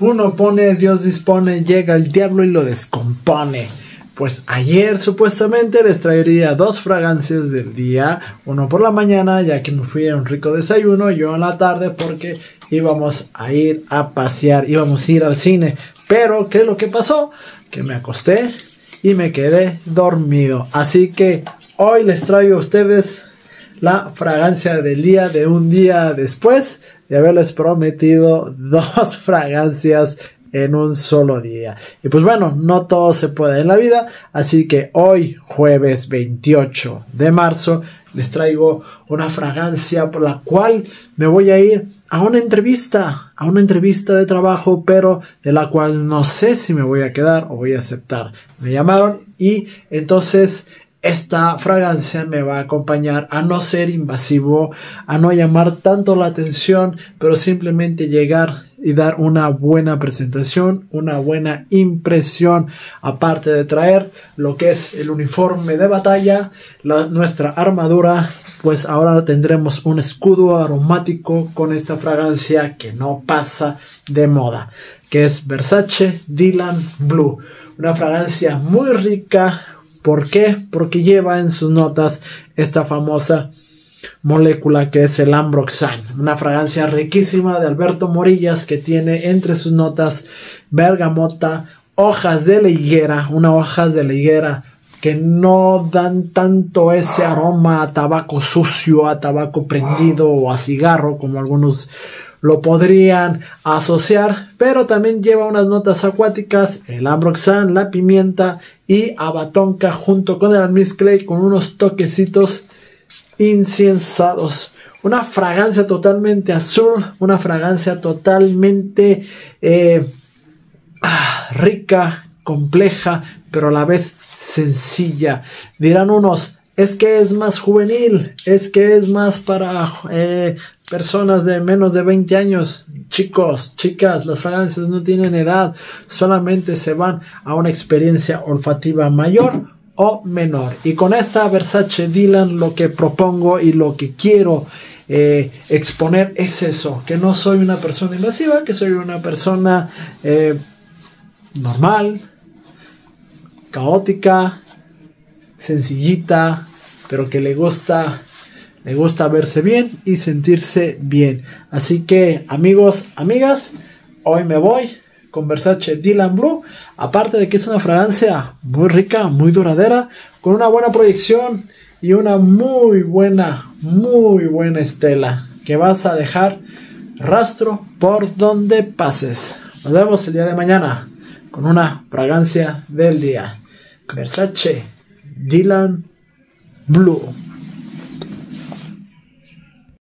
Uno pone, Dios dispone, llega el diablo y lo descompone. Pues ayer supuestamente les traería dos fragancias del día, uno por la mañana ya que me fui a un rico desayuno y yo en la tarde porque íbamos a ir a pasear, íbamos a ir al cine. Pero ¿qué es lo que pasó? Que me acosté y me quedé dormido. Así que hoy les traigo a ustedes la fragancia del día de un día después de haberles prometido dos fragancias en un solo día. Y pues bueno, no todo se puede en la vida, así que hoy, jueves 28 de marzo, les traigo una fragancia por la cual me voy a ir a una entrevista, a una entrevista de trabajo, pero de la cual no sé si me voy a quedar o voy a aceptar. Me llamaron y entonces esta fragancia me va a acompañar a no ser invasivo, a no llamar tanto la atención, pero simplemente llegar y dar una buena presentación, una buena impresión, aparte de traer lo que es el uniforme de batalla, nuestra armadura, pues ahora tendremos un escudo aromático con esta fragancia que no pasa de moda, que es Versace Dylan Blue, una fragancia muy rica, ¿Por qué? Porque lleva en sus notas esta famosa molécula que es el ambroxan, una fragancia riquísima de Alberto Morillas que tiene entre sus notas bergamota, hojas de la higuera, unas hojas de la higuera que no dan tanto ese aroma a tabaco sucio, a tabaco prendido o a cigarro como algunos lo podrían asociar, pero también lleva unas notas acuáticas, el ambroxan, la pimienta y abatonca junto con el almizcle con unos toquecitos inciensados. Una fragancia totalmente azul, una fragancia totalmente eh, ah, rica, compleja, pero a la vez sencilla. Dirán unos, es que es más juvenil, es que es más para eh, personas de menos de 20 años. Chicos, chicas, las fragancias no tienen edad, solamente se van a una experiencia olfativa mayor o menor. Y con esta Versace Dylan lo que propongo y lo que quiero eh, exponer es eso, que no soy una persona invasiva, que soy una persona eh, normal, caótica, sencillita, pero que le gusta le gusta verse bien y sentirse bien. Así que amigos, amigas, hoy me voy con Versace Dylan Blue. Aparte de que es una fragancia muy rica, muy duradera, con una buena proyección y una muy buena, muy buena estela que vas a dejar rastro por donde pases. Nos vemos el día de mañana con una fragancia del día. Versace Dylan Blue.